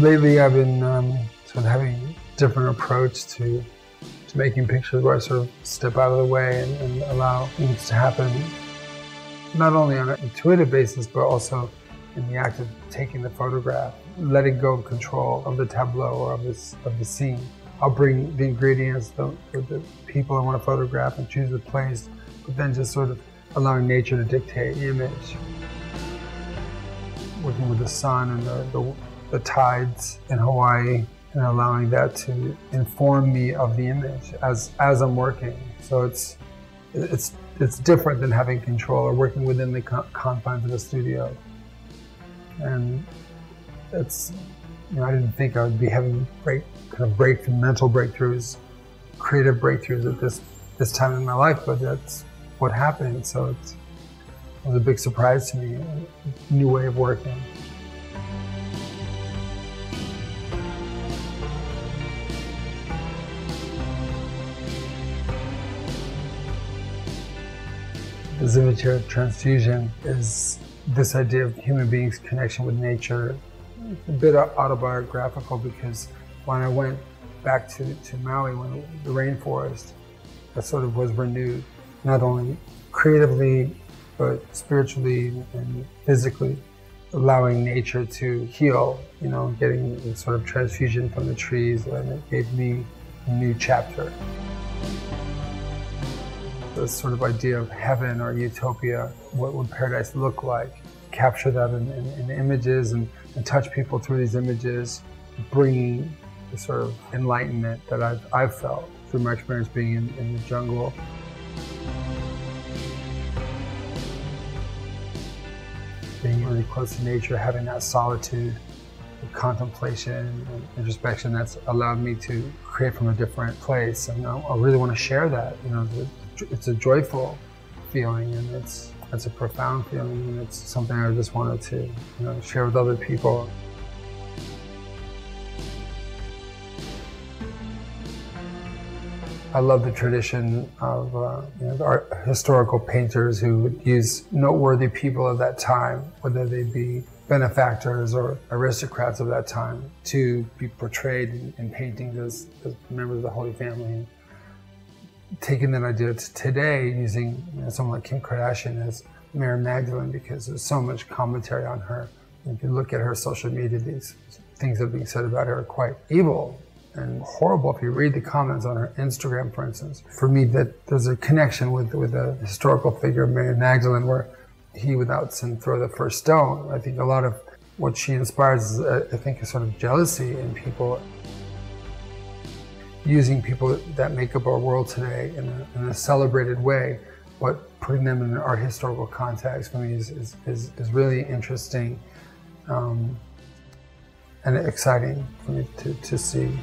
lately I've been um, sort of having a different approach to to making pictures where I sort of step out of the way and, and allow things to happen, not only on an intuitive basis, but also in the act of taking the photograph, letting go of control of the tableau or of, this, of the scene. I'll bring the ingredients, the, the people I want to photograph and choose the place, but then just sort of allowing nature to dictate the image. Working with the sun and the, the, the tides in Hawaii and allowing that to inform me of the image as, as I'm working. So it's, it's, it's different than having control or working within the confines of the studio. And it's, you know, I didn't think I would be having great kind of break mental breakthroughs, creative breakthroughs at this this time in my life, but that's what happened. So it was a big surprise to me, new way of working. The Zivitar transfusion is this idea of human beings' connection with nature. A bit autobiographical because when I went back to, to Maui, when the rainforest, that sort of was renewed, not only creatively, but spiritually and physically, allowing nature to heal, you know, getting sort of transfusion from the trees, and it gave me a new chapter. This sort of idea of heaven or utopia, what would paradise look like? Capture that in, in, in images and, and touch people through these images, bringing the sort of enlightenment that I've, I've felt through my experience being in, in the jungle. Being really close to nature, having that solitude, contemplation, and introspection that's allowed me to create from a different place. And I, I really want to share that. You know, it's a joyful feeling, and it's it's a profound feeling, and it's something I just wanted to you know share with other people. I love the tradition of uh, you know, art, historical painters who would use noteworthy people of that time, whether they be benefactors or aristocrats of that time, to be portrayed in, in paintings as, as, members of the Holy Family. Taking that idea to today, using you know, someone like Kim Kardashian as Mary Magdalene, because there's so much commentary on her. If you look at her social media, these things that are being said about her are quite evil and horrible if you read the comments on her Instagram, for instance. For me, that there's a connection with with a historical figure, Mary Magdalene, where he without sin throw the first stone. I think a lot of what she inspires is, uh, I think, a sort of jealousy in people. Using people that make up our world today in a, in a celebrated way, but putting them in our historical context for me is, is, is, is really interesting um, and exciting for me to, to see.